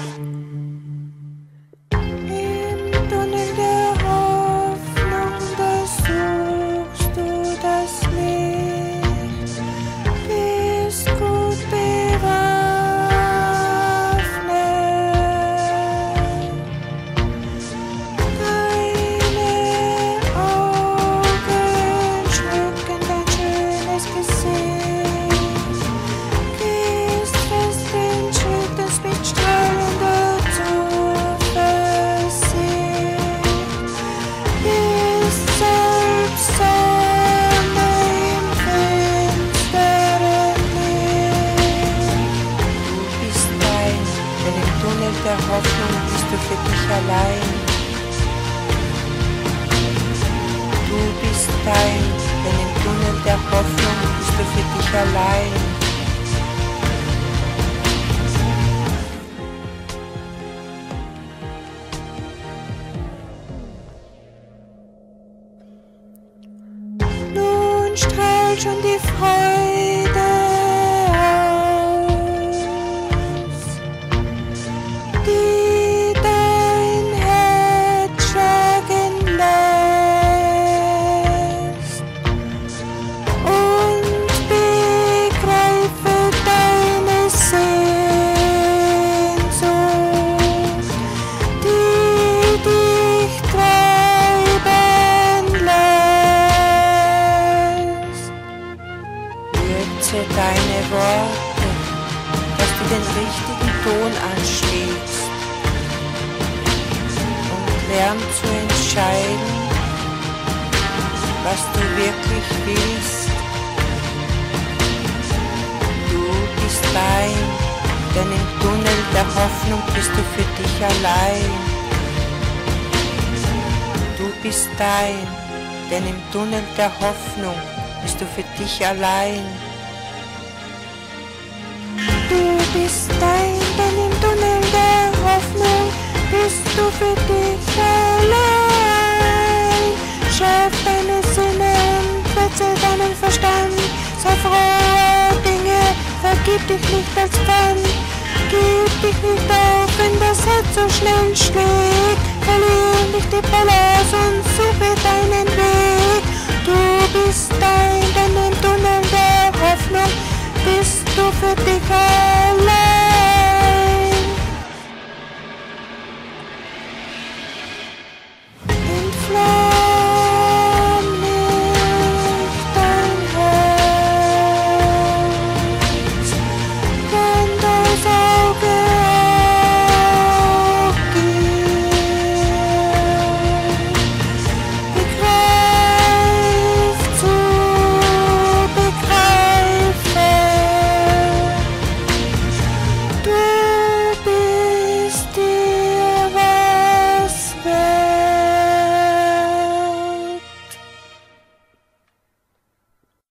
life. bist du für dich allein. Du bist dein, denn im Tunnel der Hoffnung bist du für dich allein. Nun strahlt schon die Freude. Nutze deine Worte, dass du den richtigen Ton anschlägst und lern zu entscheiden, was du wirklich willst. Du bist dein, denn im Tunnel der Hoffnung bist du für dich allein. Du bist dein, denn im Tunnel der Hoffnung bist du für dich allein bist dein, denn im Tunnel der Hoffnung bist du für dich allein. Schärf deine Sinne, wechsel deinen Verstand, sei froh Dinge, vergib dich nicht als Fan. Gib dich nicht auf, wenn das Herz so schnell schlägt. Verlier nicht die Balance und suche deinen Weg. Du bist dein, denn Tunnel der Hoffnung bist du für dich allein.